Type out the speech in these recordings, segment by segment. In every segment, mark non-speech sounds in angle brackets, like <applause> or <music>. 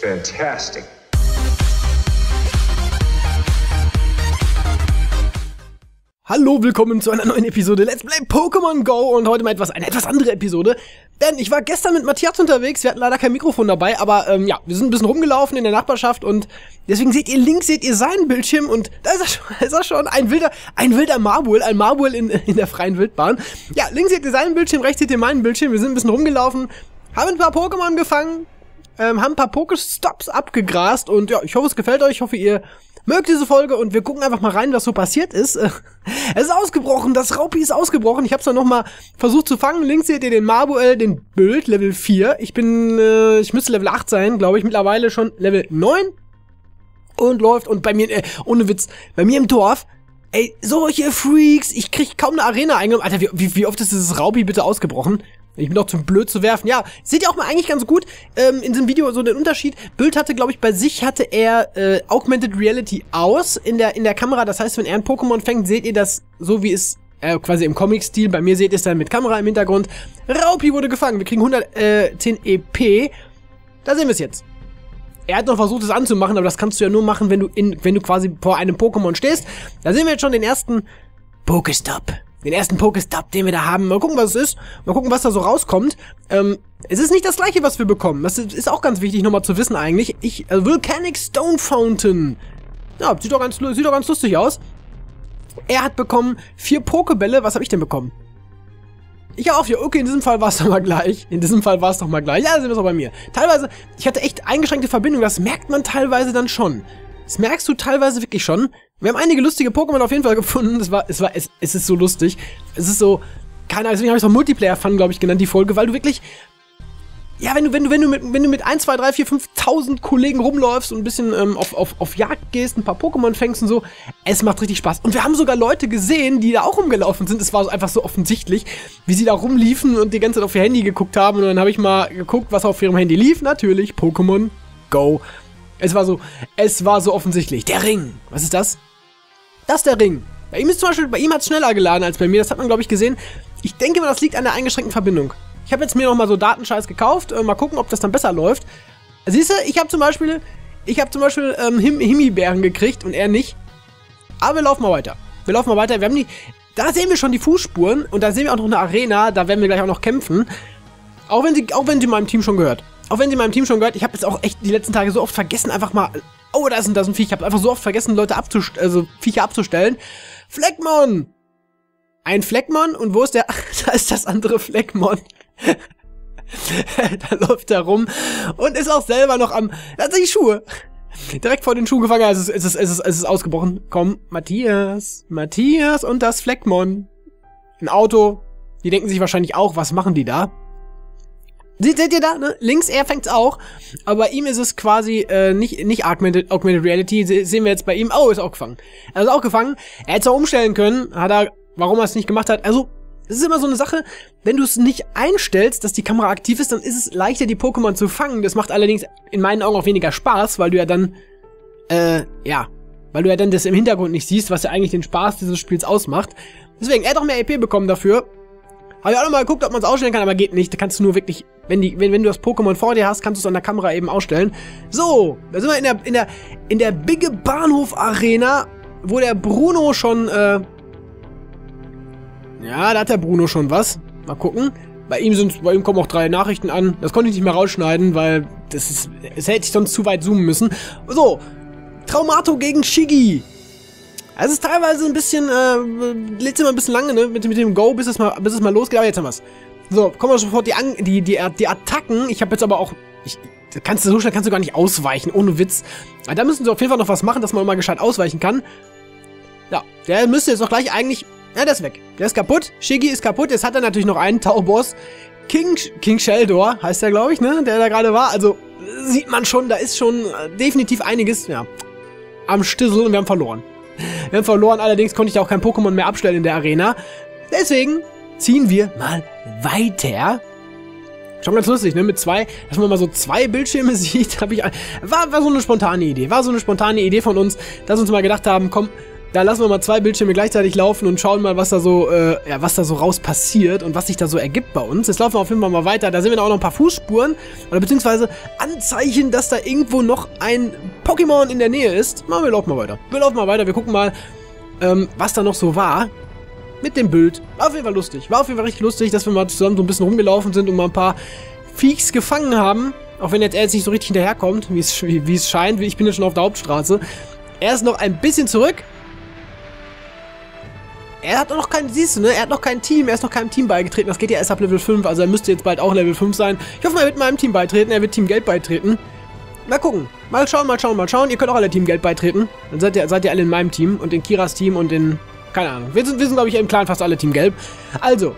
Fantastic. Hallo, willkommen zu einer neuen Episode Let's Play Pokémon Go und heute mal etwas, eine etwas andere Episode. Denn ich war gestern mit Matthias unterwegs, wir hatten leider kein Mikrofon dabei, aber ähm, ja, wir sind ein bisschen rumgelaufen in der Nachbarschaft und deswegen seht ihr links, seht ihr seinen Bildschirm und da ist er schon, <laughs> ist er schon ein wilder, ein wilder Marbull, ein Marbull in, <laughs> in der freien Wildbahn. Ja, links seht ihr seinen Bildschirm, rechts seht ihr meinen Bildschirm, wir sind ein bisschen rumgelaufen, haben ein paar Pokémon gefangen, ähm, haben ein paar Pokestops abgegrast und ja, ich hoffe, es gefällt euch, ich hoffe, ihr mögt diese Folge und wir gucken einfach mal rein, was so passiert ist. <laughs> Es ist ausgebrochen, das Raupi ist ausgebrochen. Ich habe es dann nochmal versucht zu fangen. Links seht ihr den Marbuel, den Bild, Level 4. Ich bin, äh, ich müsste Level 8 sein, glaube ich, mittlerweile schon Level 9 und läuft und bei mir, äh, ohne Witz, bei mir im Dorf, ey, solche Freaks, ich krieg kaum eine Arena eingenommen. Alter, wie, wie, wie oft ist dieses Raupi bitte ausgebrochen? Ich bin doch zu blöd zu werfen. Ja, seht ihr auch mal eigentlich ganz gut ähm, in diesem Video so den Unterschied. Bild hatte, glaube ich, bei sich hatte er äh, Augmented Reality aus in der, in der Kamera. Das heißt, wenn er ein Pokémon fängt, seht ihr das so, wie es äh, quasi im Comic-Stil. Bei mir seht ihr es dann mit Kamera im Hintergrund. Raupi wurde gefangen. Wir kriegen 110 EP. Da sehen wir es jetzt. Er hat noch versucht, es anzumachen, aber das kannst du ja nur machen, wenn du in, wenn du quasi vor einem Pokémon stehst. Da sehen wir jetzt schon den ersten Pokestop den ersten Pokestop, den wir da haben. Mal gucken, was es ist. Mal gucken, was da so rauskommt. Ähm, es ist nicht das gleiche, was wir bekommen. Das ist auch ganz wichtig nochmal zu wissen eigentlich. Ich, äh, Volcanic Stone Fountain. Ja, sieht doch ganz, sieht doch ganz lustig aus. Er hat bekommen vier Pokebälle. Was habe ich denn bekommen? Ich auch vier. Okay, in diesem Fall war es <laughs> doch mal gleich. In diesem Fall war es doch mal gleich. Ja, sind wir es auch bei mir. Teilweise, ich hatte echt eingeschränkte Verbindung. Das merkt man teilweise dann schon. Das merkst du teilweise wirklich schon. Wir haben einige lustige Pokémon auf jeden Fall gefunden. Es war, es war, es, es ist so lustig. Es ist so, keine Ahnung, deswegen habe ich es auch Multiplayer-Fun, glaube ich, genannt, die Folge, weil du wirklich, ja, wenn du, wenn du, wenn du mit, wenn du mit 1, 2, 3, 4, 5.000 Kollegen rumläufst und ein bisschen ähm, auf, auf, auf Jagd gehst, ein paar Pokémon fängst und so, es macht richtig Spaß. Und wir haben sogar Leute gesehen, die da auch rumgelaufen sind. Es war einfach so offensichtlich, wie sie da rumliefen und die ganze Zeit auf ihr Handy geguckt haben. Und dann habe ich mal geguckt, was auf ihrem Handy lief. Natürlich Pokémon Go. Es war so, es war so offensichtlich. Der Ring. Was ist das? Das ist der Ring. Bei ihm ist zum Beispiel, bei ihm hat es schneller geladen als bei mir. Das hat man, glaube ich, gesehen. Ich denke mal, das liegt an der eingeschränkten Verbindung. Ich habe jetzt mir nochmal so Datenscheiß gekauft. Äh, mal gucken, ob das dann besser läuft. Siehst du, ich habe zum Beispiel, ich habe zum Beispiel ähm, Him Himbeeren gekriegt und er nicht. Aber wir laufen mal weiter. Wir laufen mal weiter. Wir haben die, da sehen wir schon die Fußspuren und da sehen wir auch noch eine Arena. Da werden wir gleich auch noch kämpfen. Auch wenn sie, auch wenn sie meinem Team schon gehört. Auch wenn sie meinem Team schon gehört, ich habe jetzt auch echt die letzten Tage so oft vergessen, einfach mal. Oh, da ist ein, da ist ein Viech. Ich habe einfach so oft vergessen, Leute abzustellen, also Viecher abzustellen. Fleckmon! Ein Fleckmon und wo ist der? Ach, <laughs> da ist das andere Fleckmon. <laughs> da läuft er rum und ist auch selber noch am. Da hat sich Schuhe. Direkt vor den Schuhen gefangen. Also es ist, es ist, es ist, es ist ausgebrochen. Komm, Matthias. Matthias und das Fleckmon. Ein Auto. Die denken sich wahrscheinlich auch, was machen die da? Seht, seht ihr da? Ne? Links, er fängt's auch. Aber bei ihm ist es quasi äh, nicht, nicht Augmented, Augmented Reality. Se sehen wir jetzt bei ihm. Oh, ist auch gefangen. Er ist auch gefangen. Er hätte es auch umstellen können. Hat er, warum er es nicht gemacht hat. Also, es ist immer so eine Sache, wenn du es nicht einstellst, dass die Kamera aktiv ist, dann ist es leichter, die Pokémon zu fangen. Das macht allerdings in meinen Augen auch weniger Spaß, weil du ja dann, äh, ja, weil du ja dann das im Hintergrund nicht siehst, was ja eigentlich den Spaß dieses Spiels ausmacht. Deswegen, er hat auch mehr EP bekommen dafür. Habe ich auch nochmal geguckt, ob man es ausstellen kann, aber geht nicht. Da kannst du nur wirklich, wenn, die, wenn, wenn du das Pokémon vor dir hast, kannst du es an der Kamera eben ausstellen. So, da sind wir in der, in der, in der Bigge Bahnhof Arena, wo der Bruno schon, äh, ja, da hat der Bruno schon was. Mal gucken. Bei ihm sind, bei ihm kommen auch drei Nachrichten an. Das konnte ich nicht mehr rausschneiden, weil das ist, es hätte ich sonst zu weit zoomen müssen. So, Traumato gegen Shiggy. Es ist teilweise ein bisschen, äh, lädt immer ein bisschen lange, ne, mit, mit dem Go, bis es mal, bis es mal losgeht, aber jetzt haben wir's. So, kommen wir sofort die, An die, die, die Attacken. Ich habe jetzt aber auch, ich, kannst du so schnell kannst du gar nicht ausweichen, ohne Witz. Aber da müssen sie auf jeden Fall noch was machen, dass man mal gescheit ausweichen kann. Ja, der müsste jetzt auch gleich eigentlich, ja, der ist weg. Der ist kaputt, Shiggy ist kaputt, jetzt hat er natürlich noch einen Tauboss. King, King Sheldor heißt der, glaube ich, ne, der da gerade war. Also, sieht man schon, da ist schon äh, definitiv einiges, ja, am Stissel und wir haben verloren. <laughs> Wir haben verloren, allerdings konnte ich auch kein Pokémon mehr abstellen in der Arena. Deswegen ziehen wir mal weiter. Schon ganz lustig, ne? Mit zwei, dass man mal so zwei Bildschirme <laughs> sieht, habe ich. War, war so eine spontane Idee. War so eine spontane Idee von uns, dass wir uns mal gedacht haben, komm, Da lassen wir mal zwei Bildschirme gleichzeitig laufen und schauen mal, was da so, äh, ja, was da so raus passiert und was sich da so ergibt bei uns. Jetzt laufen wir auf jeden Fall mal weiter. Da sehen wir auch noch ein paar Fußspuren oder beziehungsweise Anzeichen, dass da irgendwo noch ein Pokémon in der Nähe ist. Na, wir laufen mal weiter. Wir laufen mal weiter. Wir gucken mal, ähm, was da noch so war mit dem Bild. War auf jeden Fall lustig. War auf jeden Fall richtig lustig, dass wir mal zusammen so ein bisschen rumgelaufen sind und mal ein paar Feeks gefangen haben. Auch wenn jetzt er jetzt nicht so richtig hinterherkommt, wie es scheint. Ich bin jetzt schon auf der Hauptstraße. Er ist noch ein bisschen zurück. Er hat noch kein, siehst du, ne? Er hat noch kein Team, er ist noch keinem Team beigetreten. Das geht ja erst ab Level 5, also er müsste jetzt bald auch Level 5 sein. Ich hoffe, er wird meinem Team beitreten, er wird Team Geld beitreten. Mal gucken. Mal schauen, mal schauen, mal schauen. Ihr könnt auch alle Team Geld beitreten. Dann seid ihr, seid ihr alle in meinem Team und in Kiras Team und in. Keine Ahnung. Wir sind, wir sind glaube ich, im Clan fast alle Team Gelb. Also,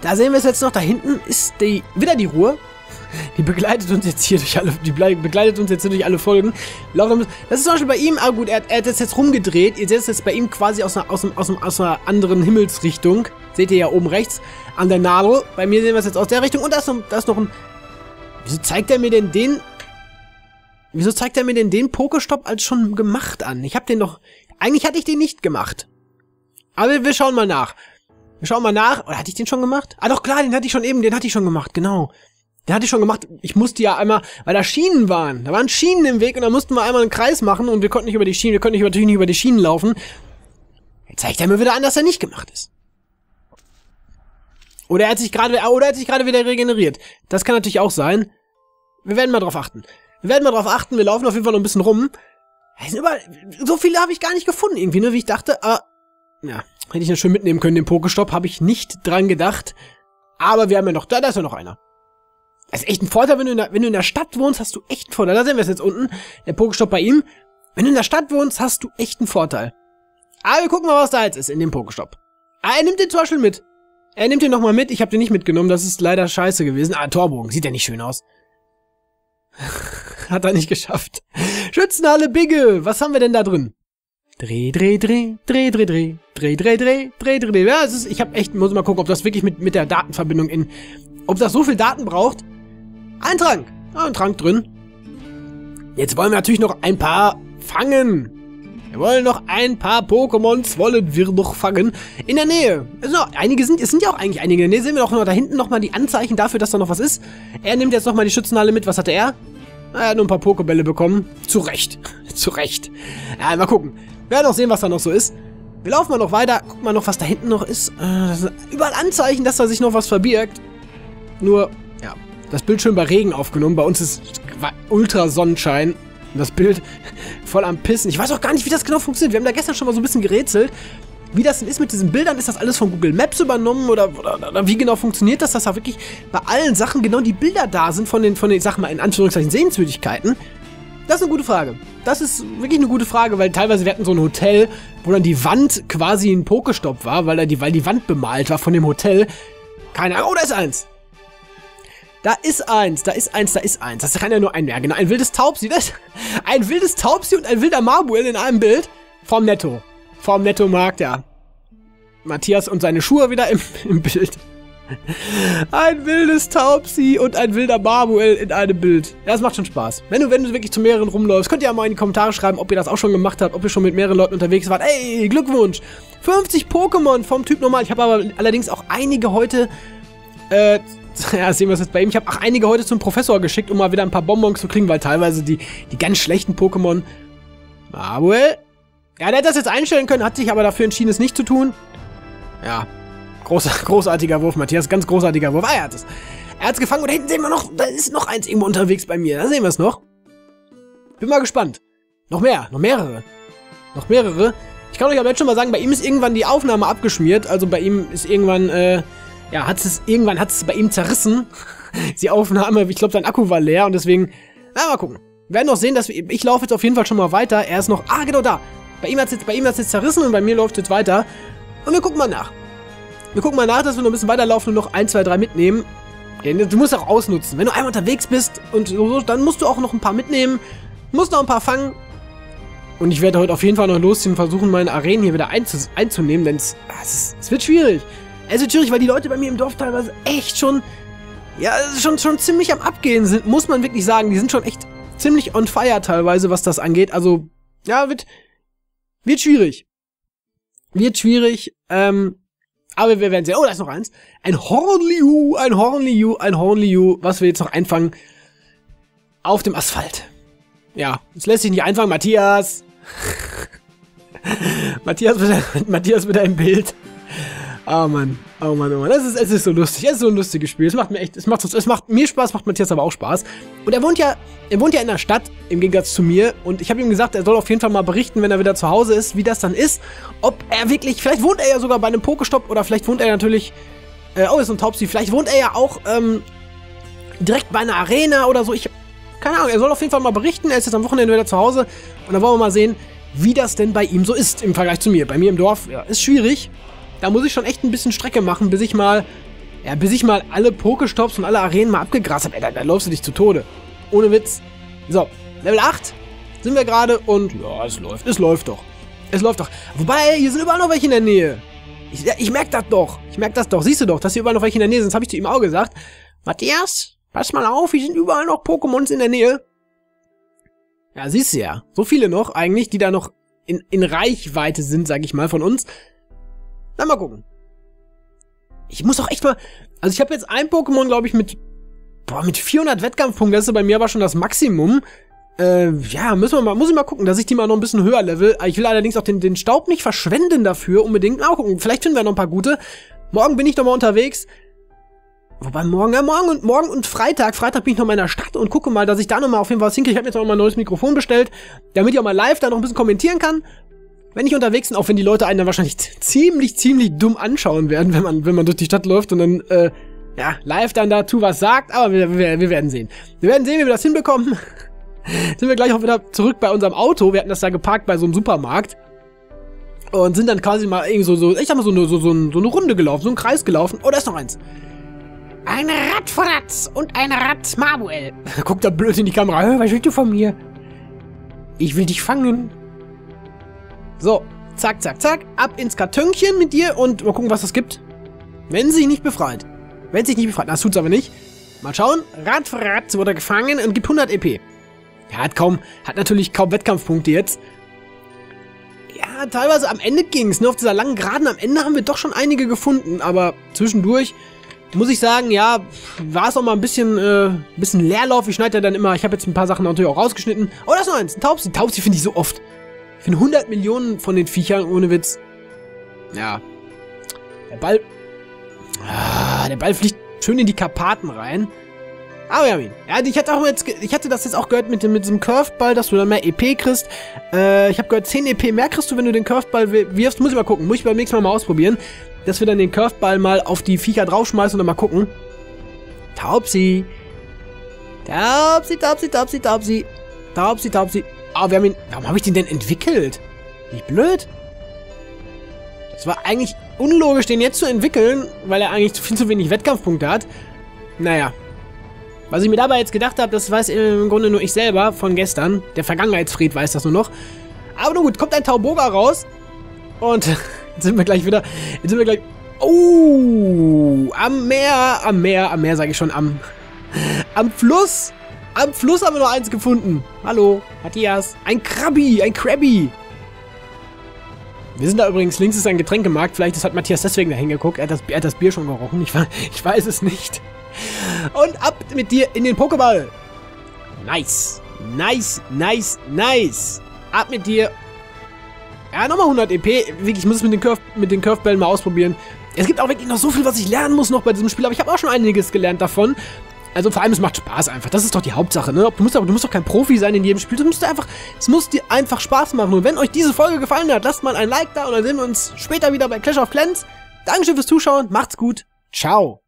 da sehen wir es jetzt noch. Da hinten ist die, wieder die Ruhe. Die begleitet uns jetzt hier durch alle, die begleitet uns jetzt hier durch alle Folgen. Das ist zum Beispiel bei ihm, ah gut, er, er hat das jetzt rumgedreht. Ihr seht es jetzt bei ihm quasi aus einer, aus, einem, aus, einem, aus einer anderen Himmelsrichtung. Seht ihr ja oben rechts an der Nadel. Bei mir sehen wir es jetzt aus der Richtung. Und da ist noch, da ist noch ein... Wieso zeigt er mir denn den... Wieso zeigt er mir denn den Pokestopp als schon gemacht an? Ich hab den doch... Eigentlich hatte ich den nicht gemacht. Aber wir schauen mal nach. Wir schauen mal nach. Oder hatte ich den schon gemacht? Ah doch, klar, den hatte ich schon eben, den hatte ich schon gemacht, genau. Den hatte ich schon gemacht. Ich musste ja einmal, weil da Schienen waren. Da waren Schienen im Weg und da mussten wir einmal einen Kreis machen und wir konnten nicht über die Schienen, wir konnten natürlich nicht über die Schienen laufen. Jetzt zeigt er mir wieder an, dass er nicht gemacht ist. Oder er hat sich gerade, oder er hat sich gerade wieder regeneriert. Das kann natürlich auch sein. Wir werden mal drauf achten. Wir werden mal drauf achten. Wir laufen auf jeden Fall noch ein bisschen rum. Überall, so viele habe ich gar nicht gefunden irgendwie, ne, wie ich dachte. Aber, ja, hätte ich ja schön mitnehmen können, den Pokestopp. Habe ich nicht dran gedacht. Aber wir haben ja noch, da, da ist ja noch einer. Das ist echt ein Vorteil, wenn du, in der, wenn du in der Stadt wohnst, hast du echt einen Vorteil. Da sehen wir es jetzt unten. Der Pokestopp bei ihm. Wenn du in der Stadt wohnst, hast du echt einen Vorteil. Aber wir gucken mal, was da jetzt ist in dem Pokestopp. Ah, er nimmt den zum Beispiel mit. Er nimmt den nochmal mit. Ich habe den nicht mitgenommen. Das ist leider scheiße gewesen. Ah, Torbogen. Sieht ja nicht schön aus. <laughs> Hat er nicht geschafft. Schützenhalle Bigge. Was haben wir denn da drin? Dreh, dreh, dreh, dreh, dreh, dreh, dreh, dreh, dreh, dreh, dreh, dreh. Ja, es ist, ich habe echt, muss mal gucken, ob das wirklich mit, mit der Datenverbindung in, ob das so viel Daten braucht. Ein Trank. Ein Trank drin. Jetzt wollen wir natürlich noch ein paar fangen. Wir wollen noch ein paar Pokémons, wollen wir noch fangen. In der Nähe. Also, einige sind, es sind ja auch eigentlich einige in der Nähe. Sehen wir doch noch da hinten nochmal die Anzeichen dafür, dass da noch was ist. Er nimmt jetzt nochmal die Schützenhalle mit. Was hatte er? Er hat nur ein paar Pokebälle bekommen. Zu Recht. <laughs> Zu Recht. Ja, mal gucken. Wir werden auch sehen, was da noch so ist. Wir laufen mal noch weiter. Gucken mal noch, was da hinten noch ist. Äh, überall Anzeichen, dass da sich noch was verbirgt. Nur das Bild schön bei Regen aufgenommen. Bei uns ist ultra Sonnenschein. Das Bild voll am Pissen. Ich weiß auch gar nicht, wie das genau funktioniert. Wir haben da gestern schon mal so ein bisschen gerätselt. Wie das denn ist mit diesen Bildern, ist das alles von Google Maps übernommen oder, oder, oder wie genau funktioniert das, dass da wirklich bei allen Sachen genau die Bilder da sind von den, von den, sag mal, in Anführungszeichen Sehenswürdigkeiten? Das ist eine gute Frage. Das ist wirklich eine gute Frage, weil teilweise wir hatten so ein Hotel, wo dann die Wand quasi ein Pokestopp war, weil, da die, weil die Wand bemalt war von dem Hotel. Keine Ahnung. Oh, da ist eins. Da ist eins, da ist eins, da ist eins. Das kann ja nur ein mehr. Genau, ein wildes Taubsi. Das, <laughs> ein wildes Taubsi und ein wilder Marbuel in einem Bild. Vom Netto. Vom Netto-Markt, ja. Matthias und seine Schuhe wieder im, <laughs> im Bild. Ein wildes Taubsi und ein wilder Marbuel in einem Bild. Ja, das macht schon Spaß. Wenn du, wenn du wirklich zu mehreren rumläufst, könnt ihr ja mal in die Kommentare schreiben, ob ihr das auch schon gemacht habt, ob ihr schon mit mehreren Leuten unterwegs wart. Ey, Glückwunsch! 50 Pokémon vom Typ normal. Ich habe aber allerdings auch einige heute äh, <laughs> ja, sehen wir es jetzt bei ihm. Ich habe auch einige heute zum Professor geschickt, um mal wieder ein paar Bonbons zu kriegen, weil teilweise die, die ganz schlechten Pokémon. Mabuel? Ja, der hätte das jetzt einstellen können, hat sich aber dafür entschieden, es nicht zu tun. Ja, groß, <laughs> großartiger Wurf, Matthias, ganz großartiger Wurf. Ah, er hat es. Er hat es gefangen und hinten sehen wir noch, da ist noch eins irgendwo unterwegs bei mir. Da sehen wir es noch. Bin mal gespannt. Noch mehr, noch mehrere. Noch mehrere. Ich kann euch aber jetzt schon mal sagen, bei ihm ist irgendwann die Aufnahme abgeschmiert. Also bei ihm ist irgendwann, äh, ja, hat es irgendwann hat es bei ihm zerrissen. Die Aufnahme, ich glaube, sein Akku war leer und deswegen, na, mal gucken. Wir werden noch sehen, dass wir, ich laufe jetzt auf jeden Fall schon mal weiter. Er ist noch, ah, genau da. Bei ihm hat es jetzt, bei ihm hat's jetzt zerrissen und bei mir läuft es jetzt weiter. Und wir gucken mal nach. Wir gucken mal nach, dass wir noch ein bisschen weiterlaufen und noch 1, 2, 3 mitnehmen. Ja, du musst auch ausnutzen. Wenn du einmal unterwegs bist und so, dann musst du auch noch ein paar mitnehmen. Musst noch ein paar fangen. Und ich werde heute auf jeden Fall noch losziehen und versuchen, meine Arenen hier wieder einzunehmen, denn es, es, es wird schwierig. Wird schwierig, weil die Leute bei mir im Dorf teilweise echt schon, ja, schon, schon ziemlich am Abgehen sind, muss man wirklich sagen. Die sind schon echt ziemlich on fire teilweise, was das angeht. Also, ja, wird, Wird schwierig. Wird schwierig. Ähm, aber wir werden sehen. Oh, da ist noch eins. Ein Hornliu, ein Hornliu, ein Hornliu, was wir jetzt noch einfangen. Auf dem Asphalt. Ja, es lässt sich nicht einfangen. Matthias. <laughs> Matthias, wieder, Matthias wieder im Bild. Oh Mann, oh Mann, oh Mann. Es ist, es ist so lustig. Es ist so ein lustiges Spiel. Es macht mir echt, es macht, es macht mir Spaß, macht Matthias aber auch Spaß. Und er wohnt ja, er wohnt ja in der Stadt, im Gegensatz zu mir. Und ich habe ihm gesagt, er soll auf jeden Fall mal berichten, wenn er wieder zu Hause ist, wie das dann ist. Ob er wirklich, vielleicht wohnt er ja sogar bei einem Pokestopp oder vielleicht wohnt er natürlich, äh, oh, ist ein Taubsi. Vielleicht wohnt er ja auch, ähm, direkt bei einer Arena oder so. Ich, keine Ahnung, er soll auf jeden Fall mal berichten. Er ist jetzt am Wochenende wieder zu Hause. Und dann wollen wir mal sehen, wie das denn bei ihm so ist im Vergleich zu mir. Bei mir im Dorf, ja, ist schwierig. Da muss ich schon echt ein bisschen Strecke machen, bis ich mal, ja, bis ich mal alle Pokestops und alle Arenen mal abgegrast habe. Ey, da, da läufst du dich zu Tode. Ohne Witz. So, Level 8 sind wir gerade und ja, es läuft. Es läuft doch. Es läuft doch. Wobei, hier sind überall noch welche in der Nähe. Ich, ich merke das doch. Ich merke das doch. Siehst du doch, dass hier überall noch welche in der Nähe sind. Das habe ich zu ihm auch gesagt. Matthias, pass mal auf, hier sind überall noch Pokémons in der Nähe. Ja, siehst du ja. So viele noch eigentlich, die da noch in, in Reichweite sind, sag ich mal, von uns. Na, mal gucken. Ich muss auch echt mal... Also ich habe jetzt ein Pokémon, glaube ich, mit... Boah, mit 400 Wettkampfpunkten. Das ist bei mir aber schon das Maximum. Äh, ja, müssen wir mal, muss ich mal gucken, dass ich die mal noch ein bisschen höher level. Ich will allerdings auch den, den Staub nicht verschwenden dafür, unbedingt. Mal gucken, vielleicht finden wir noch ein paar gute. Morgen bin ich noch mal unterwegs. Wobei morgen, ja, morgen und morgen und Freitag, Freitag bin ich noch mal in der Stadt und gucke mal, dass ich da noch mal auf jeden Fall was hinkriege. Ich habe jetzt auch mal ein neues Mikrofon bestellt, damit ich auch mal live da noch ein bisschen kommentieren kann wenn ich unterwegs bin, auch wenn die Leute einen dann wahrscheinlich ziemlich, ziemlich dumm anschauen werden, wenn man, wenn man durch die Stadt läuft und dann, äh, ja, live dann dazu was sagt, aber wir, wir, wir werden sehen. Wir werden sehen, wie wir das hinbekommen. <laughs> sind wir gleich auch wieder zurück bei unserem Auto. Wir hatten das da geparkt bei so einem Supermarkt. Und sind dann quasi mal irgendwie so, so ich sag mal, so eine, so, so, so eine Runde gelaufen, so einen Kreis gelaufen. Oh, da ist noch eins. Ein Radfratz und ein Rad Manuel. <laughs> Guckt da blöd in die Kamera. Was willst du von mir? Ich will dich fangen. So, zack, zack, zack. Ab ins Kartönchen mit dir und mal gucken, was das gibt. Wenn sie sich nicht befreit. Wenn sie sich nicht befreit. Das tut's aber nicht. Mal schauen. Rad für Rad wurde gefangen und gibt 100 EP. Ja, hat kaum, hat natürlich kaum Wettkampfpunkte jetzt. Ja, teilweise am Ende ging's. Nur auf dieser langen Geraden am Ende haben wir doch schon einige gefunden. Aber zwischendurch muss ich sagen, ja, war es auch mal ein bisschen, äh, ein bisschen Leerlauf. Ich schneide ja dann immer, ich habe jetzt ein paar Sachen natürlich auch rausgeschnitten. Oh, das ist noch eins, ein Taubsi. Taubsi finde ich so oft. Ich finde 100 Millionen von den Viechern, ohne Witz. Ja. Der Ball... Ah, der Ball fliegt schön in die Karpaten rein. Aber ja, ja, ich hatte auch jetzt, ich hatte das jetzt auch gehört mit dem, mit diesem Curved-Ball, dass du dann mehr EP kriegst. Äh, ich habe gehört, 10 EP mehr kriegst du, wenn du den Curved-Ball wirfst. Muss ich mal gucken. Muss ich beim nächsten Mal mal ausprobieren. Dass wir dann den Curved-Ball mal auf die Viecher draufschmeißen und dann mal gucken. Taubsi. Taubsi, Taubsi, Taubsi, Taubsi. Taubsi, Taubsi. Aber wir haben ihn... Warum habe ich den denn entwickelt? Wie blöd. Das war eigentlich unlogisch, den jetzt zu entwickeln, weil er eigentlich viel zu wenig Wettkampfpunkte hat. Naja. Was ich mir dabei jetzt gedacht habe, das weiß im Grunde nur ich selber von gestern. Der Vergangenheitsfried weiß das nur noch. Aber nun gut, kommt ein Tauboga raus. Und <laughs> jetzt sind wir gleich wieder... Jetzt sind wir gleich... Oh, am Meer, am Meer, am Meer sage ich schon, am... Am Fluss am Fluss haben wir noch eins gefunden. Hallo, Matthias. Ein Krabbi, ein Krabby. Wir sind da übrigens, links ist ein Getränkemarkt. Vielleicht hat Matthias deswegen da hingeguckt. Er, er hat das, Bier schon gerochen. Ich, <laughs> ich weiß es nicht. Und ab mit dir in den Pokéball. Nice. Nice, nice, nice. Ab mit dir. Ja, nochmal 100 EP. Ich muss es mit den, Curve, mit den Curvebällen mal ausprobieren. Es gibt auch wirklich noch so viel, was ich lernen muss noch bei diesem Spiel. Aber ich habe auch schon einiges gelernt davon. Also vor allem, es macht Spaß einfach. Das ist doch die Hauptsache, ne? Du musst, aber, du musst doch kein Profi sein in jedem Spiel. Du musst einfach, es muss dir einfach Spaß machen. Und wenn euch diese Folge gefallen hat, lasst mal ein Like da und dann sehen wir uns später wieder bei Clash of Clans. Dankeschön fürs Zuschauen, macht's gut, ciao.